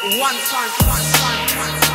One time, one time, one time.